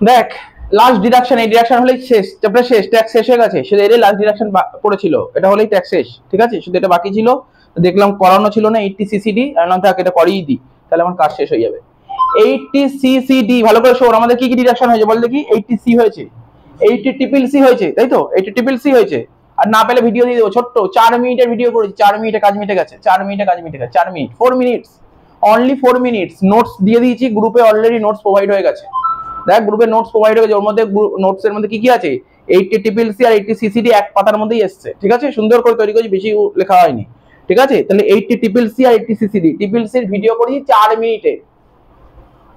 দেখ last deduction এই deduction হলেই শেষ চ্যাপ্টার শেষ ট্যাক্স শেষ হয়ে গেছে। শুধু এটাই লাস্ট ডিডাকশন পড়েছিল, এটা হলেই ট্যাক্স শেষ, ঠিক আছে? শুধু এটা বাকি ছিল, দেখলাম করানো ছিল না এইটটি সিসিডি আর না থাক, এটা করিয়ে দিই তাহলে আমার কাজ শেষ হয়ে যাবে। এইটটি সিসিডি ভালো করে শোন, আমাদের কি কি ডিডাকশন হয়েছে বল দেখি? এইটটি সি হয়েছে এইটটি ট্রিপল সি হয়েছে, তাই তো? এইটটি ট্রিপল সি হয়েছে, আর না পেলে ভিডিও দিয়ে দেবো, ছোট্ট, চার মিনিটের ভিডিও করেছি, চার মিনিটে কাজ মিটে গেছে, চার মিনিটে কাজ মিটে গেছে, চার minute four minutes only four minutes notes দিয়ে দিয়েছি গ্রুপে অলরেডি নোটস প্রোভাইড হয়ে গেছে। দেখ গ্রুপে নোটস প্রোভাইড হয়ে গেছে ওর মধ্যে নোটস এর মধ্যে কি কি আছে? এইটটি ট্রিপল সি আর এইটটি সিসিডি এক পাতার মধ্যেই এসছে, ঠিক আছে? সুন্দর করে তৈরি করেছি, বেশি লেখা হয়নি, ঠিক আছে? তাহলে এইটটি ট্রিপল সি আর এইটটি সিসিডি ট্রিপল সির ভিডিও করেছি চার মিনিটে,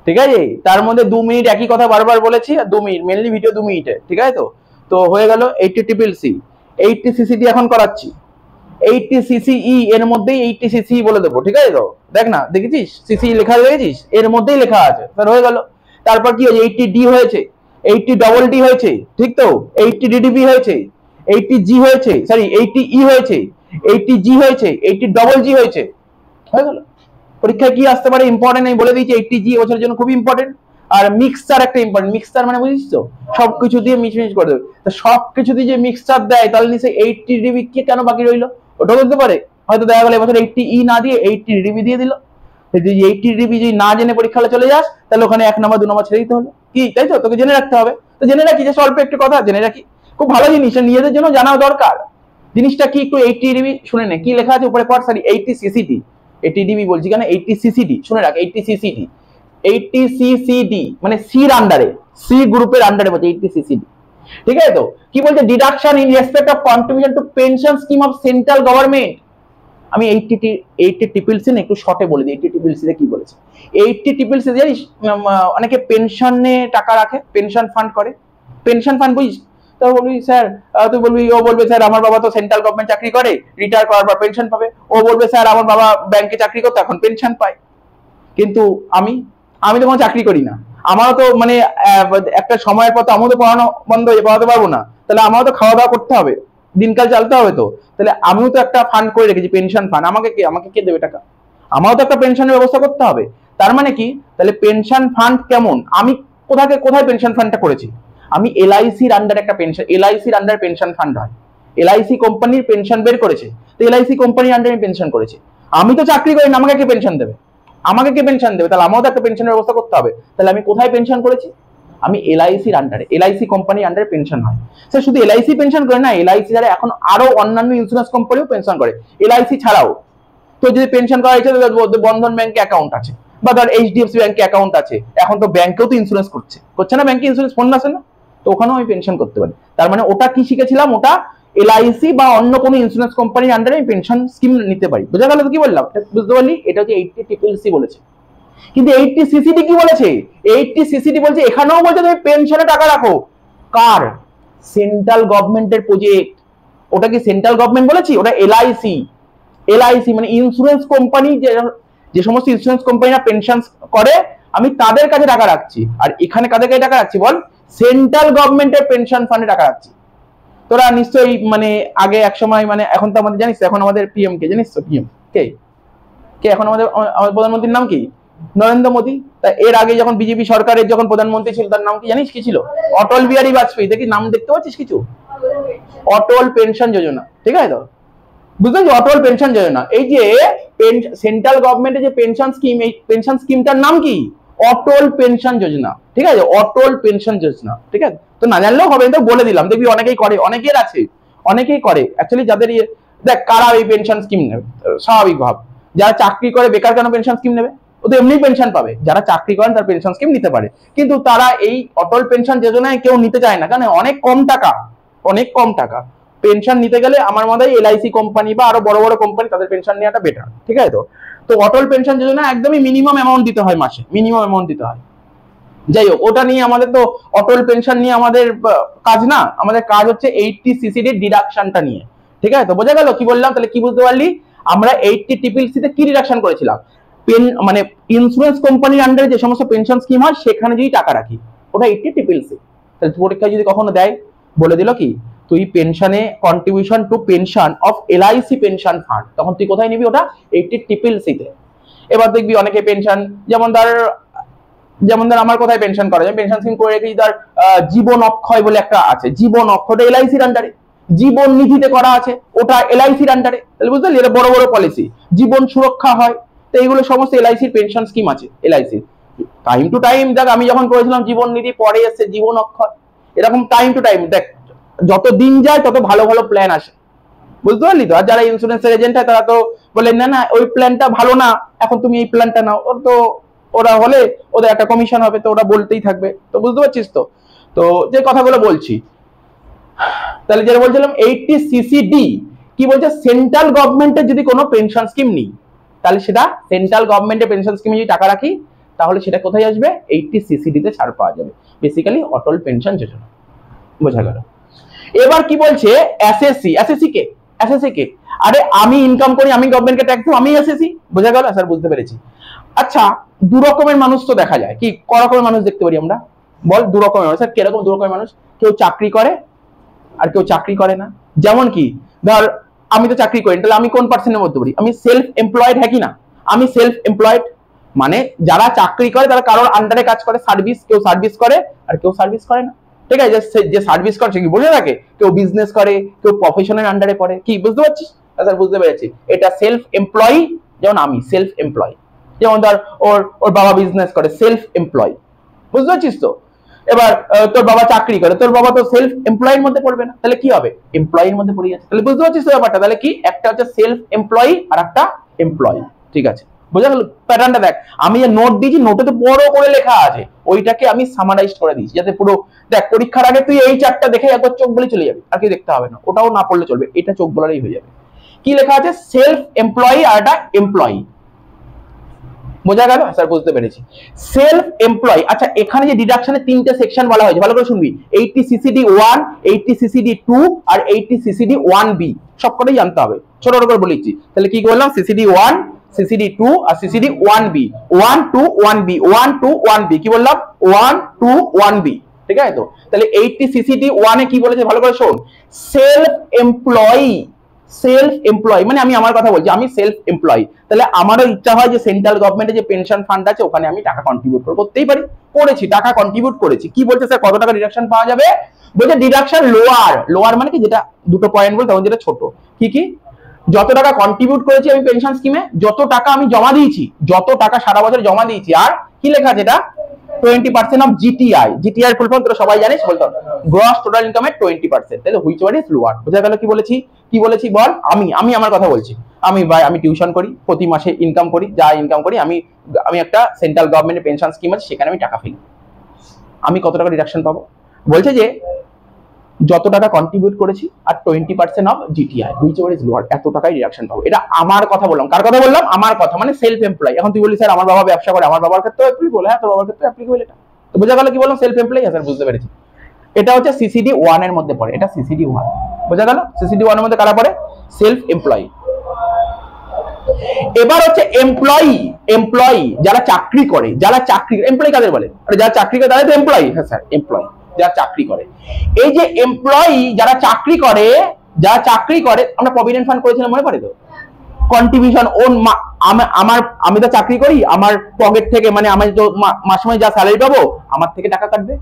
ঠিক আছে? তার মধ্যে দু মিনিট একই কথা বারবার বলেছি, আর দু মিনিট মেনলি ভিডিও দু মিনিটে, ঠিক আছে তো? তো হয়ে গেল eighty triple C eighty CCD এখন করাচ্ছি এইটটি সিসিই এর মধ্যেই এইটটি সিসি বলে দেবো, ঠিক আছে তো? দেখ না, দেখেছিস? সিসি লেখা দেখেছিস এর মধ্যেই লেখা আছে তার হয়ে গেল। তারপর কি হয়েছে? এইটটি ডি হয়েছে। এইটটি ডবল ডি হয়েছে। ঠিক তো? এইটটি ডিডিবি হয়েছে। এইটটি জি হয়েছে। সরি এইটটি ই হয়েছে। এইটটি জি হয়েছে। এইটটি ডবল জি হয়েছে। হয়ে গেল। পরীক্ষায় কি আসতে পারে? ইম্পর্টেন্ট আমি বলে দিয়েছি এইটটি জি বছরের জন্য খুব ইম্পর্টেন্ট আর মিক্সচার একটা ইম্পর্টেন্ট মিক্সচার মানে বুঝিস তো? সবকিছু দিয়ে মিশমিশ করে দেবে। তো সবকিছু দিয়ে যে মিক্সচার দেয়, তাহলে নিশ্চয়ই এইটটি ডিবি কি কেন বাকি রইল? ওটাও বলতে পারে। হয়তো দেখা গেল এবছর এইটটি ই না দিয়ে এইটটি ডিবি দিয়ে দিল। না জেনে পরীক্ষা চলে যাস, তাহলে ওখানে এক নম্বর দু নম্বর ছেড়ে দিতে হলো কি? তাই তো? তোকে জেনে রাখতে হবে। তো জেনে রাখি যে অল্প একটু কথা, জেনে রাখি। খুব ভালো জিনিস নিজেদের জন্য জানাও দরকার। জিনিসটা কি একটু এইটটি ডিবি শুনে নে, কি লেখা আছে উপরে পর? Sorry eighty CCD eighty DB বলছি কেন? এইটটি সিসিডি শুনে রাখ এইটটি সিসিডি এইটটি সিসিডি মানে সির আন্ডারে সি গ্রুপের আন্ডারে বলছে এইটটি সিসিডি ঠিক আছে তো? কি বলছে? Deduction in respect of contribution to pension scheme of central government আমি এইটটি এইটটি ট্রিপল সি একটু শর্টে বলে দিই এইটটি ট্রিপল সি কি বলেছে? এইটটি ট্রিপল সি জানিস অনেকে পেনশনে টাকা রাখে পেনশন ফান্ড করে। পেনশন ফান্ড বুঝিস? তো বলবি, স্যার তুই বলবি, ও বলবে, স্যার, আমার বাবা তো সেন্ট্রাল গভর্নমেন্ট চাকরি করে রিটায়ার করার পর পেনশন পাবে। ও বলবে, স্যার, আমার বাবা ব্যাংকে চাকরি করতো, এখন পেনশন পায়। কিন্তু আমি আমি তো কোনো চাকরি করি না। আমারও তো মানে একটা সময়ের পর তো আমারও পড়ানো বন্ধ হয়ে পড়াতে পারব না। তাহলে আমারও তো খাওয়া দাওয়া করতে হবে। দিনকাল চালতে হবে তো। তাহলে আমিও তো একটা ফান্ড করে রেখেছি পেনশন ফান্ড আমাকে কে আমাকে কে দেবে টাকা? আমারও তো একটা পেনশনের ব্যবস্থা করতে হবে। তার মানে কি? তাহলে পেনশন ফান্ড কেমন? আমি কোথায় কোথায় পেনশন ফান্ডটা করেছি? আমি এলআইসির আন্ডারে একটা পেনশন এলআইসির আন্ডারে পেনশন ফান্ড হয়। এলআইসি কোম্পানির পেনশন বের করেছে। তো এলআইসি কোম্পানির আন্ডারে পেনশন করেছে। আমি তো চাকরি করি না, আমাকে কে পেনশন দেবে? আমাকে কে পেনশন দেবে? তাহলে আমারও তো একটা পেনশনের ব্যবস্থা করতে হবে। তাহলে আমি কোথায় পেনশন করেছি? আমি এলআইসির আন্ডারে এলআইসি কোম্পানির আন্ডারে পেনশন হয়। স্যার শুধু এলআইসি পেনশন করে না এলআইসি যারা এখন আরও অন্যান্য ইন্স্যুরেন্স কোম্পানিও পেনশন করে। এলআইসি ছাড়াও। তো যদি পেনশন করা হয়েছে বন্ধন ব্যাংকে অ্যাকাউন্ট আছে। বা ধর এইচডিএফসি ব্যাংকে অ্যাকাউন্ট আছে। এখন তো ব্যাংকেও তো ইন্স্যুরেন্স করছে। করছে না ব্যাংকে ইন্স্যুরেন্স ফোন আছে না? তো ওখানেও আমি পেনশন করতে পারি। তার মানে ওটা কি শিখেছিলাম? ওটা এলআইসি বা অন্য কোনো ইন্স্যুরেন্স কোম্পানির আন্ডারে আমি পেনশন স্কিম নিতে পারি। বোঝা গেল তো কি বললাম? বুঝতে পারলি? এটা হচ্ছে এইটটি ট্রিপল সি বলেছে। কিন্তু এইটটি সিসিডি কি বলেছে? এইটটি সিসিডি বলছে, এখানেও বলছে তুমি পেনশনে টাকা রাখো। কার? সেন্ট্রাল গভর্নমেন্টের প্রজেক্ট ওটা কি সেন্ট্রাল গভর্নমেন্ট বলেছি? ওটা এলআইসি এলআইসি মানে ইন্স্যুরেন্স কোম্পানি যে সমস্ত ইন্স্যুরেন্স কোম্পানিরা পেনশন করে, আমি তাদের কাছে টাকা রাখছি। আর এখানে কাদের কাছে টাকা রাখছি বল? সেন্ট্রাল গভর্নমেন্টের পেনশন ফান্ডে টাকা রাখছি। তোরা নিশ্চয়ই মানে আগে এক সময় মানে এখন তো আমাদের জানিস এখন আমাদের পিএম কে, জানিস তো পিএম কে? কে? এখন আমাদের প্রধানমন্ত্রীর নাম কি? নরেন্দ্র মোদী, তা এর আগে যখন বিজেপি সরকারের যখন প্রধানমন্ত্রী ছিল, তার নাম কি জানিস কি ছিল? অটল বিহারী বাজপেয়ী, দেখি নাম দেখতে পাচ্ছিস কিছু? অটল পেনশন যোজনা, ঠিক আছে তো? বুঝতে পারছি অটল পেনশন যোজনা, এই যে সেন্ট্রাল গভর্নমেন্টের যে পেনশন স্কিম এই পেনশন স্কিমটার নাম কি? অটল পেনশন যোজনা, ঠিক আছে? অটল পেনশন যোজনা, ঠিক আছে? তো না জানলেও হবে, তো বলে দিলাম। দেখবি অনেকেই করে, অনেকের আছে, অনেকেই করে। অ্যাকচুয়ালি যাদের ইয়ে দেখ কারা এই পেনশন স্কিম নেবে? স্বাভাবিক ভাব। যারা চাকরি করে, বেকার কেন পেনশন স্কিম নেবে? ও তো এমনি পেনশন পাবে। যারা চাকরি করেন তার পেনশন স্কিম নিতে পারে। কিন্তু তারা এই অটল পেনশন যোজনায় কেউ নিতে চায় না, কারণ অনেক কম টাকা, অনেক কম টাকা। পেনশন নিতে গেলে আমার মনে হয় এলআইসি কোম্পানি বা আরও বড় বড় কোম্পানি তাদের পেনশন নেওয়াটা বেটার ঠিক আছে তো? তো অটল পেনশন যোজনা একদমই মিনিমাম অ্যামাউন্ট দিতে হয় মাসে মিনিমাম অ্যামাউন্ট দিতে হয়। যাই হোক, ওটা নিয়ে আমাদের তো অটল পেনশন নিয়ে আমাদের কাজ না, আমাদের কাজ হচ্ছে এইটটি সিসিডি ডিডাকশনটা নিয়ে, ঠিক আছে তো? বোঝা গেল? কি বললাম? তাহলে কি বুঝতে পারলি? আমরা এইটটি ট্রিপল সিতে কি ডিডাকশন করেছিলাম? মানে ইন্স্যুরেন্স কোম্পানির আন্ডারে যে সমস্ত পেনশন স্কিম হয়, সেখানে যদি টাকা রাখি, ওটা এইটটি ট্রিপল সি পরীক্ষায় যদি কখনো দেয়, বলে দিল কি, তুই পেনশনে contribution to pension of LIC pension fund তখন তুই কোথায় নিবি ওটা? এইটটি ট্রিপল সিতে এবার দেখবি অনেকে পেনশন যেমন ধর যেমন ধর আমার কোথায় পেনশন করা যায় পেনশন স্কিম করে রেখেছি, ধর জীবন অক্ষয় বলে একটা আছে, জীবন অক্ষয়টা এলআইসির আন্ডারে জীবন নিধিতে করা আছে, ওটা এলআইসির আন্ডারে তাহলে বুঝতে পারলি? এটা বড় বড় পলিসি জীবন সুরক্ষা হয় তো এইগুলো সমস্ত এলআইসির পেনশন স্কিম আছে এলআইসির টাইম টু টাইম দেখ, আমি যখন করেছিলাম জীবন নিধি, পরে এসে জীবন অক্ষয় এরকম টাইম টু টাইম দেখ, যত দিন যায়, তত ভালো ভালো প্ল্যান আসে। বুঝতে পারলি তো? আর যারা ইন্স্যুরেন্সের এজেন্ট হয়, তারা তো বলে, না না, ওই প্ল্যানটা ভালো না, এখন তুমি এই প্ল্যানটা নাও। ওর তো, ওরা হলে ওদের একটা কমিশন হবে, তো ওরা বলতেই থাকবে। তো বুঝতে পারছিস তো? তো যে কথাগুলো বলছি, তাহলে যেটা বলছিলাম এইটটি সিসিডি কি বলছে? সেন্ট্রাল গভর্নমেন্টের যদি কোনো পেনশন স্কিম নেই তাহলে সেটা সেন্ট্রাল গভর্নমেন্টের পেনশন স্কিমে যদি টাকা রাখি, তাহলে সেটা কোথায় আসবে? এইটটি সিসিডি তে ছাড় পাওয়া যাবে। Basically Atal pension Yojana. বোঝা গেল? এবার কি বলছে? এসএসসি এসএসসি কে? এসএসসি কে? আরে, আমি ইনকাম করি, আমি গভর্নমেন্টকে ট্যাক্স দেবো আমি এসএসসি বোঝা গেল? স্যার, বুঝতে পেরেছি। আচ্ছা দু রকমের মানুষ তো দেখা যায়। কি, ক রকমের মানুষ দেখতে পারি আমরা? বল, দু রকমের মানুষ। স্যার, কীরকম দু রকমের মানুষ? কেউ চাকরি করে আর কেউ চাকরি করে না। যেমন কি, ধর আমি তো চাকরি করি তাহলে আমি কোন পার্সেন্টের মধ্যে পড়ি? আমি সেলফ এমপ্লয়েড হ্যাঁ না? আমি সেলফ এমপ্লয়েড মানে যারা চাকরি করে, তারা কারোর আন্ডারে কাজ করে সার্ভিস কেউ সার্ভিস করে, আর কেউ সার্ভিস করে না। ঠিক আছে? যে সার্ভিস করে, সে কি বোঝা থাকে? কেউ বিজনেস করে, কেউ প্রফেশনের আন্ডারে পড়ে। কি, বুঝতে পারছিস? স্যার বুঝতে পেরেছি। এটা সেলফ এমপ্লয়ি যেমন আমি সেলফ এমপ্লয় যেমন ধর, ওর ওর বাবা বিজনেস করে সেলফ এমপ্লয় বুঝতে পারছিস তো? এবার তোর বাবা চাকরি করে, তোর বাবা তো সেলফ এমপ্লয়ের মধ্যে পড়বে না, তাহলে কি হবে? এমপ্লয়ির মধ্যে পড়ে যাচ্ছে। তাহলে বুঝতে পারছিস ব্যাপারটা? তাহলে কি? একটা হচ্ছে সেলফ এমপ্লয়ি আর একটা এমপ্লয়ি ঠিক আছে? বোঝা গেল? প্যাটার্নটা দেখ, আমি যে নোট দিয়েছি নোটে তো বড় করে লেখা আছে। ওইটাকে আমি সামারাইজ করে দিয়েছি, যাতে পুরো, দেখ, পরীক্ষার আগে তুই এই চারটা দেখে একবার চোখ বলে চলে যাবে, আর কি দেখতে হবে না। ওটাও না পড়লে চলবে, এটা চোখ বলারই হয়ে যাবে। কি লেখা আছে? সেলফ এমপ্লয়ি আর একটা এমপ্লয়ি বোঝা গেল? স্যার, বুঝতে পেরেছি। সেলফ এমপ্লয় আচ্ছা এখানে যে ডিডাকশনের তিনটে সেকশন বলা হয়েছে, ভালো করে শুনবি। Eighty CCD one eighty CCD two আর এইটটি সিসিডি ওয়ান বি সবকটাই জানতে হবে। ছোট করে বলেছি তাহলে কি বললাম সিসিডি ওয়ান সিসিডি টু আর CCD one B one two one B one two one B কি বললাম? ওয়ান টু ওয়ান বি ঠিক আছে তো? তাহলে এইটটি সিসিডি ওয়ানে কি বলেছে? ভালো করে শোন। সেলফ এমপ্লয়ি সেলফ এমপ্লয় মানে আমি আমার কথা বলছি, আমি সেলফ এমপ্লয় তাহলে আমারও ইচ্ছা হয় যে সেন্ট্রাল গভর্নমেন্টের যে পেনশন ফান্ড আছে, ওখানে আমি টাকা কন্ট্রিবিউট করব। করতেই পারি, করেছি, টাকা কন্ট্রিবিউট করেছি। কি বলছে স্যার কত টাকা ডিডাকশন পাওয়া যাবে? বলছে ডিডাকশন লোয়ার লোয়ার মানে কি, যেটা দুটো পয়েন্ট বল, তখন যেটা ছোট। কি কি? যত টাকা কন্ট্রিবিউট করেছি আমি পেনশন স্কিমে যত টাকা আমি জমা দিয়েছি, যত টাকা সারা বছর জমা দিয়েছি। আর কি লেখা এটা? Twenty percent of GTI GTI full form তোরা সবাই জানিস গ্রস টোটাল টোয়েন্টি পার্সেন্ট তাহলে হুইচ ওয়ার ইজ লোয়ার বোঝা গেল কি বলেছি? কি বলেছি বল? আমি আমি আমার কথা বলছি। আমি ভাই, আমি টিউশন করি, প্রতি মাসে ইনকাম করি, যা ইনকাম করি, আমি আমি একটা সেন্ট্রাল গভর্নমেন্টের পেনশন স্কিম আছে, সেখানে আমি টাকা ফেলি আমি কত টাকা ডিডাকশন পাবো? বলছে যে যত টাকা কন্ট্রিবিউট করেছি, আর twenty percent of GTI whichever is lower এত টাকাই ডিডাকশন পাবো। এটা আমার কথা বললাম। কার কথা বললাম? আমার কথা মানে সেলফ এমপ্লয় এখন তুই বলি স্যার, আমার বাবা ব্যবসা করে, আমার বাবার ক্ষেত্রে অ্যাপ্লিকেবল হ্যাঁ তোর বাবার ক্ষেত্রে অ্যাপ্লিকেবল এটা। তো বোঝা গেল কি বললাম? সেলফ এমপ্লয় স্যার, বুঝতে পেরেছি। এটা হচ্ছে সিসিডি ওয়ানের মধ্যে পড়ে। এটা সিসিডি ওয়ান বোঝা গেল? সিসিডি ওয়ানের মধ্যে কারা পড়ে? সেলফ এমপ্লয়ি এবার হচ্ছে এমপ্লয়ি এমপ্লয়ি যারা চাকরি করে, যারা চাকরি এমপ্লয়ি কাদের বলে? যারা চাকরি করে, তাদের তো এমপ্লয়ি হ্যাঁ স্যার এমপ্লয়ি যারা চাকরি করে। এই যে এমপ্লয়ি যারা চাকরি করে, যারা চাকরি করে, আমরা প্রভিডেন্ট ফান্ড করেছিলাম, মনে পড়ে তো? কন্ট্রিবিউশন ওন আমার, আমি তো চাকরি করি, আমার পকেট থেকে মানে আমি তো মাসে মাসে যা স্যালারি পাবো, আমার থেকে টাকা কাটবে।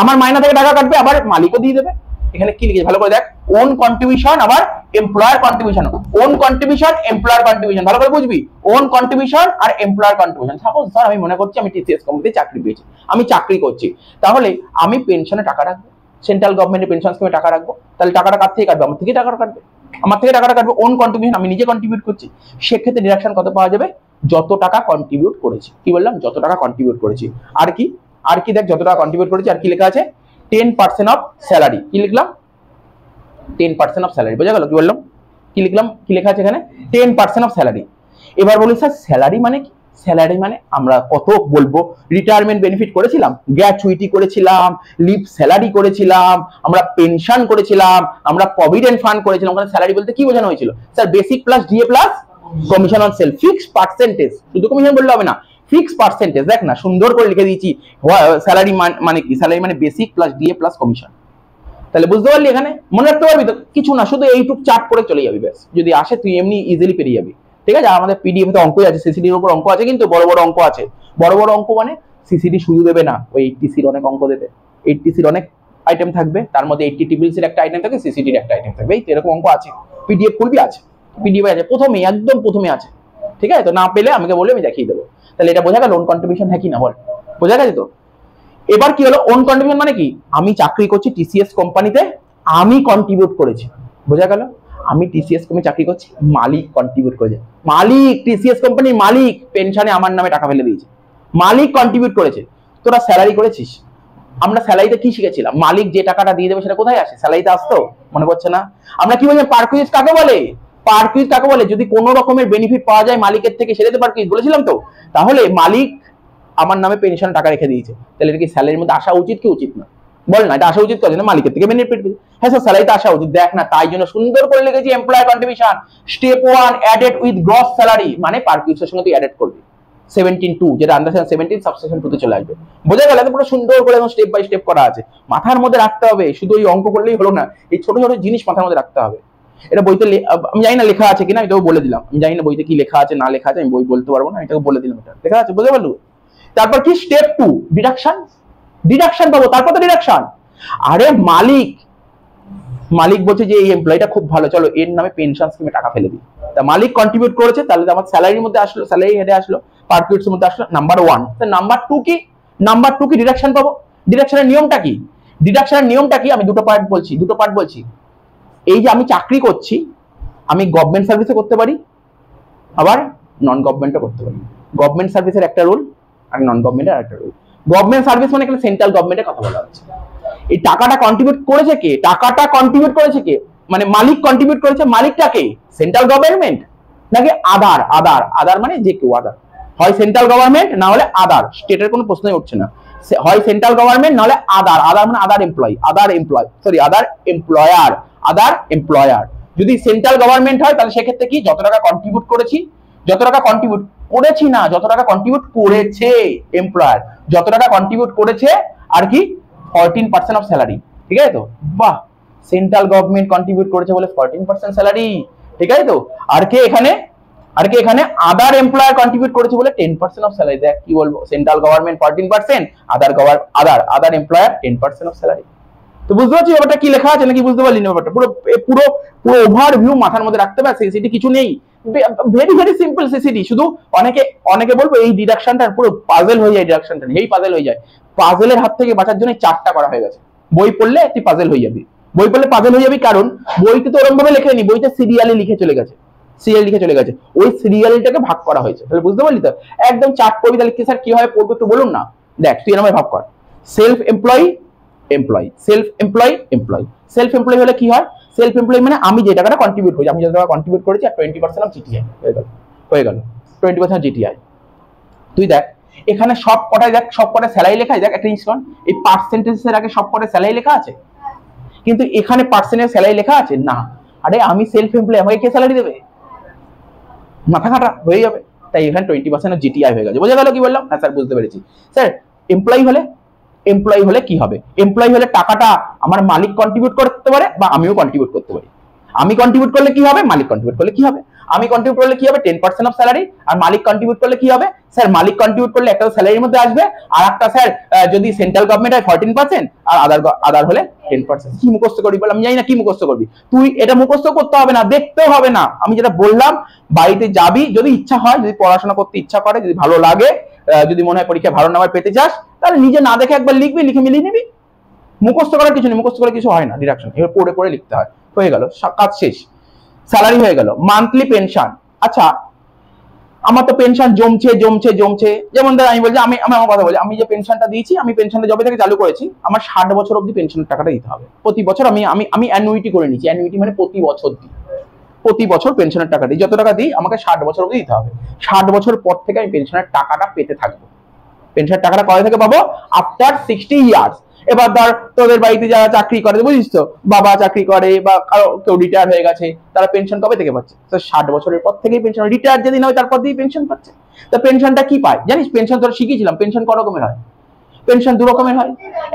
আমার মাইনা থেকে টাকা কাটবে, আবার মালিকও দিয়ে দেবে। এখানে কি লিখেছে? ভালো করে দেখ। ওন কন্ট্রিবিউশন আবার employer contribution own contribution employer contribution ভালো করে বুঝবি? ওন কন্ট্রিবিউশন আর এমপ্লয়ার কন্ট্রিবিউশন সাপোজ স্যার আমি মনে করছি আমি টিসিএস কোম্পানিতে চাকরি পেয়েছি, আমি চাকরি করছি। তাহলে আমি পেনশনে টাকা রাখব সেন্ট্রাল গভর্নমেন্টের পেনশন স্কিমে টাকা রাখব। তাহলে টাকাটা কার থেকে কাটবে? আমার থেকে টাকাটা কাটবে। আমার থেকে টাকাটা কাটবে ওন কন্ট্রিবিউশন আমি নিজে কন্ট্রিবিউট করছি। সেক্ষেত্রে ডিডাকশন কত পাওয়া যাবে? যত টাকা কন্ট্রিবিউট করেছি। কি বললাম? যত টাকা কন্ট্রিবিউট করেছি। আর কি? আর কি দেখ, যত টাকা কন্ট্রিবিউট করেছি, আর কি লেখা আছে? টেন পার্সেন্ট অফ স্যালারি কি লিখলাম? টেন পার্সেন্ট অফ স্যালারি বোঝা গেল? কি বললাম? কি লিখলাম? কি লেখা আছে এখানে? টেন পার্সেন্ট অফ স্যালারি এবার বলি স্যার স্যালারি মানে কি? স্যালারি মানে আমরা কত বলব? রিটায়ারমেন্ট বেনিফিট করেছিলাম? গ্র্যাচুইটি করেছিলাম লিভ স্যালারি করেছিলাম, আমরা পেনশন করেছিলাম, আমরা প্রভিডেন্ট ফান্ড করেছিলাম। ওখানে স্যালারি বলতে কি বোঝানো হয়েছিল? Sir basic plus DA plus commission on sale fix percentage শুধু কমিশন বললে হবে না। ফিক্স পার্সেন্টেজ দেখ না, সুন্দর করে লিখে দিয়েছি। স্যালারি মানে কি? স্যালারি মানে basic plus DA plus commission তাহলে বুঝতে পারলি এখানে? মনে রাখতে পারবি তো? কিছু না, শুধু এইটুক চার্ট করে চলে যাবি, ব্যাস। যদি আসে, তুই এমনি ইজিলি পেরিয়ে যাবি। ঠিক আছে? আমাদের পিডিএফ তে অঙ্ক আছে। সিসিডির উপর অঙ্ক আছে, কিন্তু বড় বড় অঙ্ক আছে। বড় বড় অঙ্ক মানে সিসিডি শুধু দেবে না, ওই এইটটিসির অনেক অঙ্ক দেবে। এইটটিসির অনেক আইটেম থাকবে। তার মধ্যে এইটটি টিবিলসের একটা আইটেম থাকবে সিসিডির একটা আইটেম থাকবে। এই এরকম অঙ্ক আছে। পিডিএফ খুলবি আছে? পিডিএফ আছে। প্রথমেই, একদম প্রথমে আছে। ঠিক আছে? তো না পেলে আমাকে বলে আমি দেখিয়ে দেবো। তাহলে এটা বোঝা গেল ওন কন্ট্রিবিউশন হ্যাঁ কি না বল। বোঝা গেছে তো? এবার কি হলো? ওন কন্ট্রিবিউশন মানে কি? আমি চাকরি করছি টিসিএস কোম্পানিতে আমি কন্ট্রিবিউট করেছি। বোঝা গেল? আমি টিসিএস কোম্পানি চাকরি করছি, মালিক কন্ট্রিবিউট করেছে। মালিক টিসিএস কোম্পানির মালিক পেনশনে আমার নামে টাকা ফেলে দিয়েছে। মালিক কন্ট্রিবিউট করেছে। তোরা স্যালারি করেছিস। আমরা স্যালারিতে কি শিখেছিলাম? মালিক যে টাকাটা দিয়ে দেবে সেটা কোথায় আসে? স্যালারিতে আসতো? মনে পড়ছে না? আমরা কি বলছি পার্কুইজ কাকে বলে? পার্কুইজ কাকে বলে? যদি কোনো রকমের বেনিফিট পাওয়া যায় মালিকের থেকে, সেটা তো পার্কুইজ বলেছিলাম তো? তাহলে মালিক আমার নামে পেনশন টাকা রেখে দিয়েছে। তাহলে এটা কি স্যালারির মধ্যে আসা উচিত কি উচিত না? বল না, এটা আসা উচিত কাজ না মালিকের থেকে বেনিফিট পেয়েছে। হ্যাঁ স্যার স্যালারিতে আসা উচিত। দেখ না, তাই জন্য সুন্দর করে লিখেছি employer contribution step one added with gross salary মানে পার্কুইজের সঙ্গে তুই অ্যাডেড করবি। সেভেন্টিন টু যেটা আন্ডারস্ট্যান্ড সেভেন্টিন সাবসেশন টুতে চলে আসবে। বোঝা গেল পুরো সুন্দর করে একদম স্টেপ বাই স্টেপ করা আছে। মাথার মধ্যে রাখতে হবে। শুধু ওই অঙ্ক করলেই হলো না, এই ছোট ছোট জিনিস মাথার মধ্যে রাখতে হবে। এটা বইতে আমি জানি না লেখা আছে কিনা তোকে বলে দিলাম। আমি জানি না বইতে কি লেখা আছে, না লেখা আছে, আমি বই বলতে পারব না তোকে বলে দিলাম এটা। লেখা আছে, বুঝতে পারল? তারপর কি? স্টেপ টু ডিডাকশন ডিডাকশন পাবো, তারপর তো ডিডাকশন আরে মালিক! মালিক বলছে যে এই এমপ্লয়িটা খুব ভালো, চলো এর নামে পেনশন স্কিমে টাকা ফেলে দিই। তা মালিক কন্ট্রিবিউট করেছে, তাহলে তো আমার স্যালারির মধ্যে আসলো স্যালারি হেডে আসলো পারকিউটস মধ্যে আসলো নাম্বার ওয়ান নাম্বার টু কি? নাম্বার টু কি? ডিডাকশন পাবো। ডিডাকশনের নিয়মটা কি? ডিডাকশনের নিয়মটা কি? আমি দুটো পার্ট বলছি, দুটো পার্ট বলছি। এই যে আমি চাকরি করছি, আমি গভর্নমেন্ট সার্ভিসে করতে পারি, আবার নন গভর্নমেন্টও করতে পারি। গভর্নমেন্ট সার্ভিসের একটা রুল আর নন গভর্নমেন্টের একটা রুল গভর্নমেন্ট সার্ভিস মানে এখানে সেন্ট্রাল গভর্নমেন্টের কথা বলা হচ্ছে। এই টাকাটা কন্ট্রিবিউট করেছে কে? টাকাটা কন্ট্রিবিউট করেছে কে? মানে মালিক কন্ট্রিবিউট করেছে মালিকটাকে সেন্ট্রাল গভর্নমেন্ট নাকি আধার? আধার। আধার মানে যে কেউ আধার। হয় সেন্ট্রাল গভর্নমেন্ট না হলে আধার। স্টেটের কোনো প্রশ্নই উঠছে না। হয় সেন্ট্রাল গভর্নমেন্ট না হলে আধার। আধার মানে other employ other employ sorry other employer other employer যদি সেন্ট্রাল গভর্নমেন্ট হয়, তাহলে সেক্ষেত্রে কি? যত টাকা কন্ট্রিবিউট করেছি, যত টাকা কন্ট্রিবিউট করেছি না, যত টাকা কন্ট্রিবিউট করেছে এমপ্লয়ার যত টাকা কন্ট্রিবিউট করেছে আর কি? ফোরটিন পার্সেন্ট অফ স্যালারি ঠিক আছে তো? বাহ! সেন্ট্রাল গভর্নমেন্ট কন্ট্রিবিউট করেছে বলে ফোরটিন পার্সেন্ট স্যালারি ঠিক আছে তো? আর কে এখানে? আর কি এখানে? আদার এমপ্লয়ার কন্ট্রিবিউট করেছে বলে টেন পার্সেন্ট অফ স্যালারি দেখ কি বলব? Central government fourteen percent other other other employer ten percent of salary তো বুঝতে পারছি ব্যাপারটা কি লেখা আছে নাকি বুঝতে পারলি না ব্যাপারটা? পুরো পুরো পুরো ওভারভিউ মাথার মধ্যে রাখতে পারছে সিসিটি কিছু নেই। ভেরি ভেরি সিম্পল সিসিটি শুধু অনেকে অনেকে বলব এই ডিডাকশনটা পুরো পাজেল হয়ে যায় ডিডাকশনটা এই পাজেল হয়ে যায়। পাজেলের হাত থেকে বাঁচার জন্য চারটা করা হয়ে গেছে। বই পড়লে একটি পাজেল হয়ে যাবে। বই পড়লে পাজেল হয়ে যাবে কারণ, বইতে তো ওরকম ভাবে লেখেনি বইটা সিরিয়ালে লিখে চলে গেছে। সিরিয়াল লিখে চলে গেছে। ওই সিরিয়ালটাকে ভাগ করা হয়েছে। তাহলে বুঝতে পারলি তো? একদম চার্ট করবি তাহলে কি স্যার কি হয় পড়বে একটু বলুন না? দেখ, তুই এরকম ভাগ কর। Self employee employee self employee employee self employee হলে কি হয়? সেলফ এমপ্লয়ি মানে আমি যে টাকাটা কন্ট্রিবিউট করেছি আমি যে টাকা কন্ট্রিবিউট করেছি আর টোয়েন্টি পার্সেন্ট অফ জিটিআই হয়ে গেল হয়ে গেল। টোয়েন্টি পার্সেন্ট জিটিআই তুই দেখ এখানে সব কটায় দেখ সব কটা স্যালারি লেখা দেখ একটা কর, এই পার্সেন্টেজের আগে সব কটা স্যালারি লেখা আছে? কিন্তু এখানে পার্সেন্টেজ স্যালারি লেখা আছে? না। আরে আমি সেলফ এমপ্লয় আমাকে কে স্যালারি দেবে? মাথা খাটা হয়ে যাবে। তাই এখানে টোয়েন্টি পার্সেন্ট জিটিআই হয়ে গেছে। বোঝা গেল কি বললাম? হ্যাঁ স্যার বুঝতে পেরেছি। স্যার এমপ্লয়ি হলে এমপ্লয়ি হলে কি হবে? এমপ্লয়ি হলে টাকাটা আমার মালিক কন্ট্রিবিউট করতে পারে বা আমিও কন্ট্রিবিউট করতে পারি। আমি কন্ট্রিবিউট করলে কি হবে? মালিক কন্ট্রিবিউট করলে কি হবে? আমি কন্ট্রিবিউট করলে কি হবে? টেন পার্সেন্ট অফ স্যালারি আর মালিক কন্ট্রিবিউট করলে কি হবে? স্যার, মালিক কন্ট্রিবিউট করলে একটা স্যালারির মধ্যে আসবে, আর একটা স্যার যদি সেন্ট্রাল গভর্নমেন্ট হয় ফোরটিন পার্সেন্ট আর আদার আদার হলে টেন পার্সেন্ট কি মুখস্থ করবি বল? আমি জানি না কি মুখস্থ করবি। তুই এটা মুখস্থ করতে হবে না, দেখতেও হবে না। আমি যেটা বললাম, বাড়িতে যাবি, যদি ইচ্ছা হয়, যদি পড়াশোনা করতে ইচ্ছা করে, যদি ভালো লাগে যদি মনে হয় পরীক্ষায় ভালো নাম্বার পেতে চাস, তাহলে নিজে না দেখে একবার লিখবি, লিখে মিলিয়ে নিবি। মুখস্থ করার কিছু নেই, মুখস্থ করার কিছু হয় না ডিডাকশন এবার পড়ে পড়ে লিখতে হয়। হয়ে গেল কাজ শেষ। স্যালারি হয়ে গেল মান্থলি পেনশন আচ্ছা আমার তো পেনশন জমছে জমছে জমছে। যেমন ধর আমি বলছি, আমি আমি আমার কথা বলি, আমি যে পেনশনটা দিয়েছি, আমি পেনশনটা জবে থেকে চালু করেছি, আমার ষাট বছর অবধি পেনশনের টাকাটা দিতে হবে। প্রতি বছর আমি আমি আমি অ্যানুইটি করে নিচ্ছি অ্যানুইটি মানে প্রতি বছর দিই। প্রতি বছর পেনশনের টাকা দিই। যত টাকা দিই, আমাকে ষাট বছর অবধি দিতে হবে। ষাট বছর পর থেকে আমি পেনশনের টাকাটা পেতে থাকব। পেনশনের টাকাটা কবে থেকে পাবো? আফটার সিক্সটি ইয়ার্স এবার ধর তোদের বাড়িতে যারা চাকরি করে, বুঝিস তো? বাবা চাকরি করে বা কারও কেউ রিটায়ার হয়ে গেছে, তারা পেনশন কবে থেকে পাচ্ছে? তো ষাট বছরের পর থেকেই পেনশন রিটায়ার যেদিন হয় তারপর দিয়েই পেনশন পাচ্ছে। তো পেনশনটা কি পায়? জানিস পেনশন তোর শিখিয়েছিলাম পেনশন ক রকমের হয়? পেনশন দু রকমের হয়।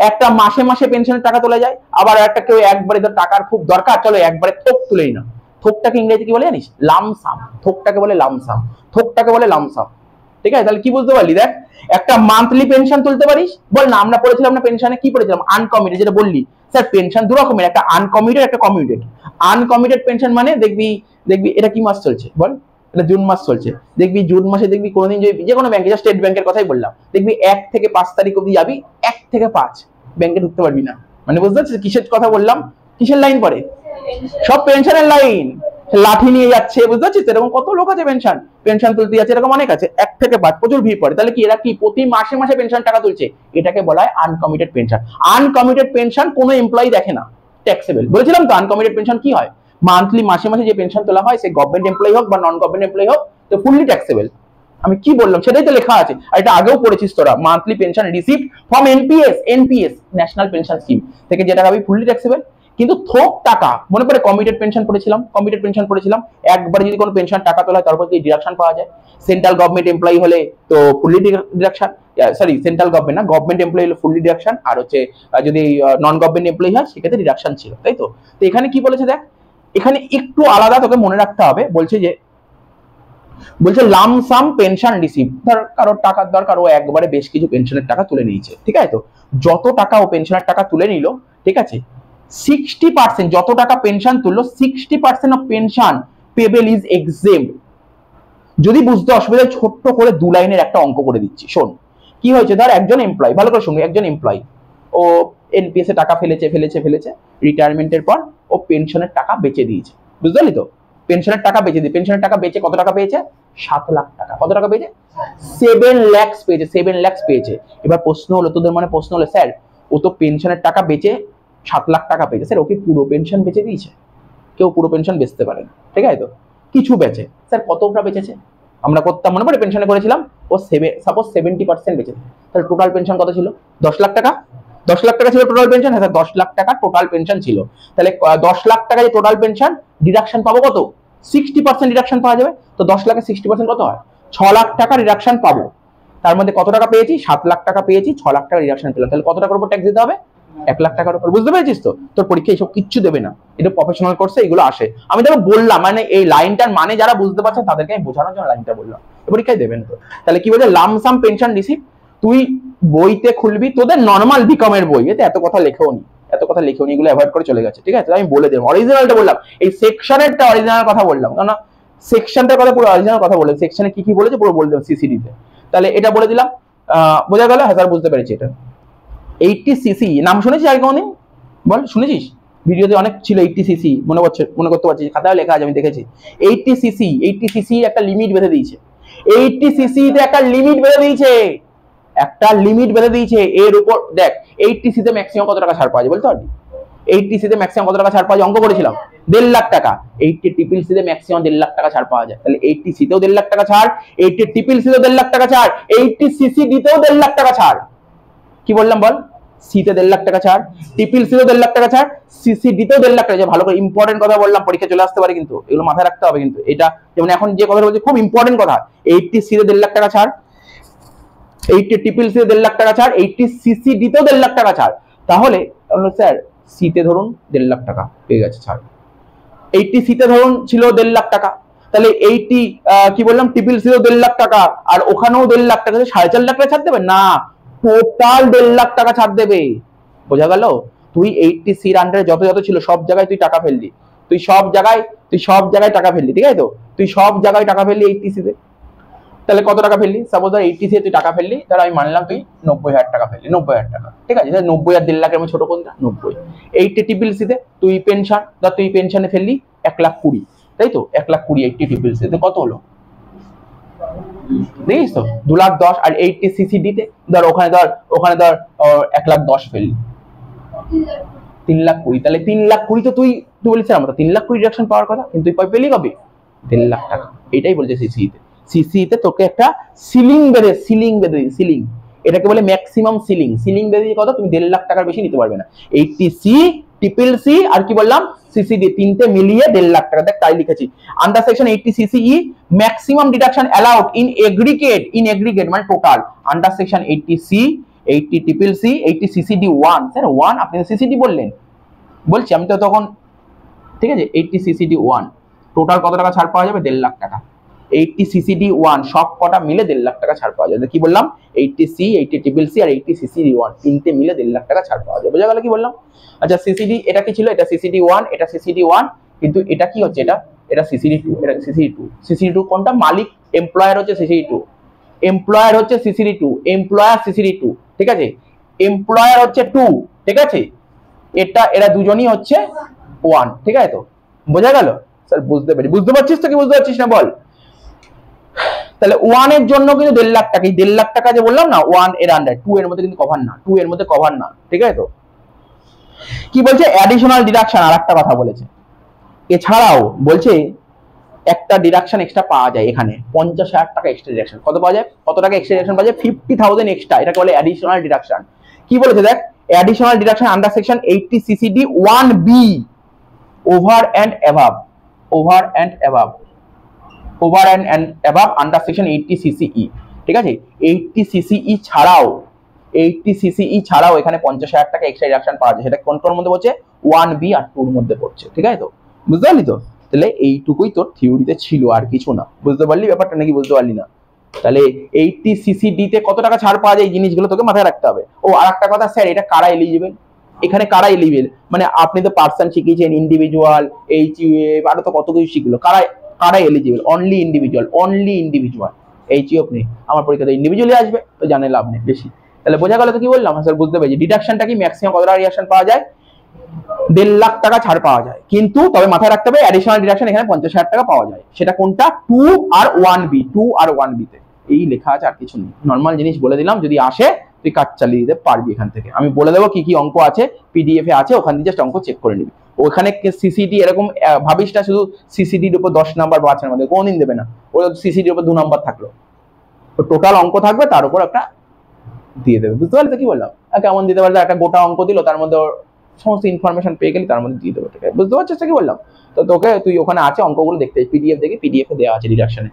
একটা মাসে মাসে পেনশনের টাকা তোলা যায়, আবার একটা কেউ একবারে ধর টাকার খুব দরকার, চলো একবারে থোক তুলেই না থোকটাকে ইংরেজি কি বলে জানিস? লামসাম। থোকটাকে বলে লামসাম। থোকটাকে বলে লামসাম। ঠিক আছে? তাহলে কি বুঝতে পারলি? দেখ, একটা মান্থলি পেনশন তুলতে পারিস। বল না, আমরা পড়েছিলাম না পেনশনে কি পড়েছিলাম? আনকমিটেড যেটা বললি। স্যার পেনশন দু রকমের, একটা আনকমিটেড একটা কমিটেড আনকমিটেড পেনশন মানে দেখবি দেখবি, এটা কি মাস চলছে? বল, এটা জুন মাস চলছে। দেখবি, জুন মাসে দেখবি কোনোদিন যে কোনো ব্যাংকে স্টেট ব্যাংকের কথাই বললাম। দেখবি, এক থেকে পাঁচ তারিখ অব্দি যাবি, এক থেকে পাঁচ ব্যাংকে ঢুকতে পারবি না। মানে বুঝতে পারছিস? কিসের কথা বললাম? কিসের লাইন পরে সব পেনশনের লাইন লাঠি নিয়ে যাচ্ছে, বুঝতে পারছিস? এরকম কত লোক আছে পেনশন পেনশন তুলতে যাচ্ছে, এরকম অনেক আছে। এক থেকে পাঁচ প্রচুর ভিড় পড়ে। তাহলে কি এরা কি প্রতি মাসে মাসে পেনশন টাকা তুলছে? এটাকে বলা হয় আনকমিটেড পেনশন আনকমিটেড পেনশন কোনো এমপ্লয়ি দেখে না। ট্যাক্সেবল বলেছিলাম তো আনকমিটেড পেনশন কি হয়? মান্থলি মাসে মাসে যে পেনশন তোলা হয়, সে গভর্নমেন্ট এমপ্লয়ি হোক বা নন গভর্নমেন্ট এমপ্লয়ি হোক, তো ফুললি ট্যাক্সেবল আমি কি বললাম? সেটাই তো লেখা আছে। আর এটা আগেও পড়েছিস তোরা। Monthly pension receipt from NPS NPS national pension scheme থেকে যেটা আমি ফুললি ট্যাক্সেবল কিন্তু থোক টাকা, মনে পড়ে কমিটেড পেনশন পড়েছিলাম কমিটেড পেনশন পড়েছিলাম, একবারে যদি কোনো পেনশন টাকা তোলা হয় তারপর যদি ডিডাকশন পাওয়া যায়? সেন্ট্রাল গভর্নমেন্ট এমপ্লয়ি হলে তো fully deduction sorry central government না গভর্নমেন্ট এমপ্লয়ি হলে ফুললি ডিডাকশন আর হচ্ছে যদি নন গভর্নমেন্ট এমপ্লয়ি হয়, সেক্ষেত্রে ডিডাকশন ছিল, তাই তো? তো এখানে কি বলেছে দেখ? এখানে একটু আলাদা তোকে মনে রাখতে হবে, বলছে যে, বলছে লামসাম পেনশন রিসিভ ধর কারোর টাকার দরকার ও একবারে বেশ কিছু পেনশনের টাকা তুলে নিয়েছে, ঠিক আছে তো? যত টাকা ও পেনশনের টাকা তুলে নিল, ঠিক আছে? সিক্সটি পার্সেন্ট যত টাকা পেনশন তুললো sixty percent of pension payable is exempt যদি বুঝতে অসুবিধা ছোট্ট করে দু লাইনের একটা অঙ্ক করে দিচ্ছি, শোন। কি হয়েছে? ধর একজন এমপ্লয় ভালো করে সঙ্গে একজন এমপ্লয় ও এনপিএস এ টাকা ফেলেছে ফেলেছে ফেলেছে রিটায়ারমেন্টের পর ও পেনশনের টাকা বেচে দিয়েছে। বুঝতে পারলি তো? পেনশনের টাকা বেচে দিয়ে পেনশনের টাকা বেচে কত টাকা পেয়েছে? সাত লাখ টাকা। কত টাকা পেয়েছে? সেভেন ল্যাক্স পেয়েছে সেভেন ল্যাক্স পেয়েছে। এবার প্রশ্ন হলো, তোদের মানে প্রশ্ন হলো, স্যার, ও তো পেনশনের টাকা বেচে সাত লাখ টাকা পেয়েছে। স্যার, ওকে পুরো পেনশন বেচে দিয়েছে। কেউ পুরো পেনশন বেচতে পারে না। ঠিক আছে তো? কিছু বেচে। স্যার, কতটা বেচেছে? আমরা করতাম মনে পড়ে পেনশনে করেছিলাম, ও সেভে সাপোজ সেভেন্টি পার্সেন্ট বেচেছে তাহলে টোটাল পেনশন কত ছিল? দশ লাখ টাকা? দশ লাখ টাকা ছিল টোটাল পেনশন হ্যাঁ স্যার, দশ লাখ টাকা টোটাল পেনশন ছিল। তাহলে দশ লাখ টাকা যে টোটাল পেনশন ডিডাকশন পাবো কত? সিক্সটি পার্সেন্ট ডিডাকশন পাওয়া যাবে। তো দশ লাখে সিক্সটি পার্সেন্ট কত হয়? ছ লাখ টাকা রিডাকশন পাবো। তার মধ্যে কত টাকা পেয়েছি? সাত লাখ টাকা পেয়েছি, ছ লাখ টাকা রিডাকশন পেলাম। তাহলে কত টাকার উপর ট্যাক্স দিতে হবে? এক লাখ টাকার উপর। বুঝতে পেরেছিস তো? তোর পরীক্ষা এইসব কিচ্ছু দেবে না। এটা প্রফেশনাল কোর্সে এগুলো আসে। আমি তোকে বললাম মানে এই লাইনটার মানে যারা বুঝতে পারছে তাদেরকে আমি বোঝানোর জন্য লাইনটা বললাম। পরীক্ষায় দেবেন তো। তাহলে কি বলছে? লামসাম পেনশন রিসিভ তুই বইতে খুলবি, তোদের নর্মাল বিকমের বই। এতে এত কথা লেখেও নি। এত কথা লিখেও নি, এগুলো অ্যাভয়েড করে চলে গেছে। ঠিক আছে? আমি বলে দেবো। অরিজিনালটা বললাম। এই সেকশনেরটা অরিজিনাল কথা বললাম। কারণ সেকশনটার কথা পুরো অরিজিনাল কথা বলে সেকশনে কি কি বলেছে পুরো বলে দেবো সিসিডিতে তাহলে এটা বলে দিলাম। বোঝা গেল? হ্যাঁ স্যার বুঝতে পেরেছি এটা। এইটটি সিসি নাম শুনেছিস আর কোনদিন? বল, শুনেছিস? ভিডিওতে অনেক ছিল এইটটি সিসি মনে করছে মনে করতে পারছিস, খাতায় লেখা আছে, আমি দেখেছি। এইটটি সিসি এইটটি সিসি একটা লিমিট বেঁধে দিয়েছে। এইটটি সিসি তে একটা লিমিট বেঁধে দিয়েছে। একটা লিমিট বেঁধে দিয়েছে, এর উপর, দেখ এইটটি সিতে ম্যাক্সিমাম কত টাকা ছাড় পাওয়া যায়, বলতে পারবি? এইটটি সিতে ম্যাক্সিমাম কত টাকা ছাড় পাওয়া যায়? অঙ্ক করেছিলাম, দেড় লাখ টাকা। এইটটি ট্রিপল সিতে ম্যাক্সিমাম দেড় লাখ টাকা ছাড় পাওয়া যায়। তাহলে এইটটি সিতেও দেড় লাখ টাকা ছাড় এইটটি ট্রিপল সিতেও দেড় লাখ টাকা ছাড় এইটটি সিসি ডিতেও দেড় লাখ টাকা ছাড়। কি বললাম বল? সিতে দেড় লাখ টাকা ছাড় টিপিল সিতেও দেড় লাখ টাকা ছাড় সিসি ডিতেও দেড় লাখ টাকা। ভালো করে ইম্পর্টেন্ট কথা বললাম পরীক্ষা চলে আসতে পারে কিন্তু এগুলো মাথায় রাখতে হবে কিন্তু এটা যেমন এখন যে কথা বলছি খুব ইম্পর্টেন্ট কথা এইটটি সিতে দেড় লাখ টাকা ছাড় এইটটি ট্রিপল সিতে দেড় লাখ টাকা ছাড় এইটটি সিসি ডিতেও দেড় লাখ টাকা ছাড় তাহলে স্যার সিতে ধরুন দেড় লাখ টাকা পেয়ে গেছে ছাড় এইটটি সিতে ধরুন ছিল দেড় লাখ টাকা তাহলে এইটটি কি বললাম টিপিল সিও দেড় লাখ টাকা আর ওখানেও দেড় লাখ টাকা সাড়ে চার লাখ টাকা ছাড় দেবে না টোটাল দেড় লাখ টাকা ছাড় দেবে। বোঝা গেল? তুই এইটটি সির আন্ডারে যত যত ছিল, সব জায়গায় তুই টাকা ফেললি। তুই সব জায়গায়, তুই সব জায়গায় টাকা ফেললি, ঠিক আছে তো? তুই সব জায়গায় টাকা ফেললি এইটটি সিতে তাহলে কত টাকা ফেললি? সাপোজ ধর এইটটি সিতে তুই টাকা ফেললি, তাহলে আমি মানলাম তুই নব্বই হাজার টাকা ফেললি, নব্বই হাজার টাকা। ঠিক আছে? নব্বই আর দেড় লাখের মধ্যে ছোট কোনটা? নব্বই। এইটটি ট্রিপল সিতে তুই পেনশন ধর তুই পেনশনে ফেললি এক লাখ কুড়ি, তাই তো? এক লাখ কুড়ি এইটটি ট্রিপল সিতে কত হলো? তো? দু লাখ দশ আর এইটটি সিসি ডিতে ধর ওখানে ধর ওখানে ধর এক লাখ দশ ফেললি। তিন লাখ কুড়ি। তাহলে তিন লাখ কুড়ি তো তুই তুই বলিস তিন লাখ কুড়ি পাওয়ার কথা? কিন্তু তুই পেলি কবে? দেড় লাখ টাকা। এটাই বলছে সিসিতে সিসিতে তোকে একটা সিলিং বেঁধে সিলিং বেঁধে সিলিং এটাকে বলে ম্যাক্সিমাম সিলিং সিলিং বেঁধে কত? তুমি দেড় লাখ টাকার বেশি নিতে পারবে না। এইটটি সি ট্রিপল সি আর কি বললাম? সিসিডি তিনটে মিলিয়ে দেড় লাখ টাকা দেখ, তাই লিখেছি। Under section eighty CCE maximum deduction allowed in aggregate in aggregate মানে total under section eighty C eighty triple C eighty CCD one sir one আপনি সিসিডি বললেন। বলছি, আমি তো তখন, ঠিক আছে এইটটি সিসিডি ওয়ান টোটাল কত টাকা ছাড় পাওয়া যাবে? দেড় লাখ টাকা। এইটটি সিসিডি ওয়ান সব কটা মিলে দেড় লাখ টাকা ছাড় পাওয়া যায় কি বললাম eighty C eighty triple C আর এইটটি সিসিডি ওয়ান তিনটে মিলে দেড় লাখ টাকা ছাড় পাওয়া যায় বোঝা গেল কি বললাম আচ্ছা সিসিডি এটা কি ছিল এটা সিসিডি ওয়ান এটা সিসিডি ওয়ান কিন্তু এটা কি হচ্ছে এটা এটা সিসিডি টু এটা সিসিডি টু সিসিডি টু কোনটা মালিক এমপ্লয়ার হচ্ছে সিসিডি টু এমপ্লয়ার হচ্ছে CCD two employer CCD two ঠিক আছে এমপ্লয়ার হচ্ছে টু ঠিক আছে এটা এরা দুজনই হচ্ছে ওয়ান ঠিক আছে তো বোঝা গেল স্যার বুঝতে পারি বুঝতে পারছিস তো কি বুঝতে পারছিস না বল তাহলে ওয়ানের জন্য কিন্তু দেড় লাখ টাকা, এই দেড় লাখ টাকা যে বললাম না ওয়ানের আন্ডার টু এর মধ্যে কিন্তু কভার না টু এর মধ্যে কভার না, ঠিক আছে তো? কি বলছে? অ্যাডিশনাল ডিডাকশন আর একটা কথা বলেছে। এছাড়াও বলছে, একটা ডিডাকশন এক্সট্রা পাওয়া যায় এখানে, পঞ্চাশ হাজার টাকা এক্সট্রা ডিডাকশন কত পাওয়া যায়? কত টাকা এক্সট্রা ডিডাকশন পাওয়া যায়? ফিফটি থাউজেন্ড এক্সট্রা এটাকে বলে অ্যাডিশনাল ডিডাকশন কি বলেছে দেখ? Additional deduction under section eighty CCD one B over and above over and above over and and above under section eighty CCE ঠিক আছে? এইটটি সিসিই ছাড়াও এইটটি সিসিই ছাড়াও এখানে পঞ্চাশ হাজার টাকা এক্সট্রা ডিডাকশন পাওয়া যায়। সেটা কোন কোন মধ্যে পড়ছে ওয়ান বি আর টুর মধ্যে পড়ছে, ঠিক আছে তো? বুঝতে পারলি তো? তাহলে এইটুকুই তোর থিওরিতে ছিল আর কিছু না। বুঝতে পারলি ব্যাপারটা নাকি বুঝতে পারলি না? তাহলে এইটটি সিসিডি তে কত টাকা ছাড় পাওয়া যায় এই জিনিসগুলো তোকে মাথায় রাখতে হবে। ও আর একটা কথা, স্যার, এটা কারা এলিজিবল এখানে কারা এলিজিবল মানে আপনি তো পার্সন শিখিয়েছেন ইন্ডিভিজুয়াল এইচ ইউএফ আরও তো কত কিছু শিখলো। কারা কারা eligible only individual only individual H UF নেই আমার পরীক্ষাতে ইন্ডিভিজুয়ালি আসবে, তো জানে লাভ নেই বেশি। তাহলে বোঝা গেল তো কি বললাম? স্যার বুঝতে পেরেছি। ডিডাকশনটা কি ম্যাক্সিমাম কত টাকা রিয়াকশন পাওয়া যায়? দেড় লাখ টাকা ছাড় পাওয়া যায়। কিন্তু তবে মাথায় রাখতে হবে অ্যাডিশনাল ডিডাকশন এখানে পঞ্চাশ হাজার টাকা পাওয়া যায়। সেটা কোনটা? টু আর ওয়ান বি টু আর ওয়ান বিতে এই লেখা আছে, আর কিছু নেই। নর্মাল জিনিস বলে দিলাম, যদি আসে, তুই কাজ চালিয়ে দিতে পারবি এখান থেকে। আমি বলে দেবো কি কি অঙ্ক আছে পিডিএফ এ আছে, ওখান থেকে জাস্ট অঙ্ক চেক করে নিবি। ওখানে সিসিটি এরকম ভাবিস না, শুধু সিসিটির উপর দশ নাম্বার বা নাম্বার কোনদিন দেবে না। ও সিসিটির উপর দু নাম্বার থাকল। তো টোটাল অঙ্ক থাকবে, তার উপর একটা দিয়ে দেবে। বুঝতে পারলি তো কি বললাম? কেমন দিতে পারলে একটা গোটা অঙ্ক দিল, তার মধ্যে সমস্ত ইনফরমেশন পেয়ে গেলি, তার মধ্যে দিয়ে দেবে আছে বুঝতে পারছিস কি বললাম? তো তোকে, তুই ওখানে আছে, অঙ্কগুলো দেখতে পিডিএফ দেখে পিডিএফ দেওয়া আছে ডিডাকশনে